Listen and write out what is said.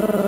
Bye.